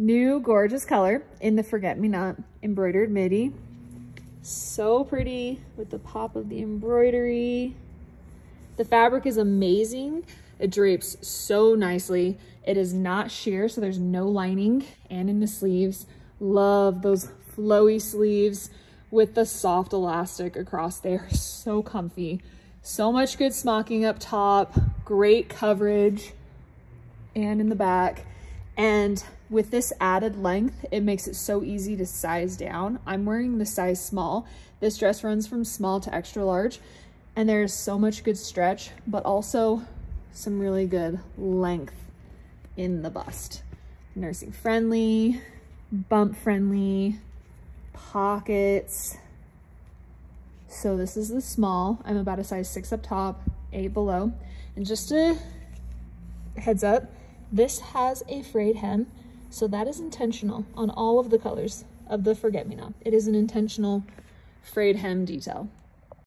New gorgeous color in the Forget Me Not embroidered midi. So pretty with the pop of the embroidery. The fabric is amazing. It drapes so nicely. It is not sheer, so there's no lining. And in the sleeves, love those flowy sleeves with the soft elastic across there. So comfy. So much good smocking up top, great coverage and in the back. And with this added length, it makes it so easy to size down. I'm wearing the size small. This dress runs from small to extra large and there's so much good stretch, but also some really good length in the bust. Nursing friendly, bump friendly, pockets. So this is the small. I'm about a size six up top, eight below. And just a heads up, this has a frayed hem. So that is intentional on all of the colors of the Forget Me Not. It is an intentional frayed hem detail.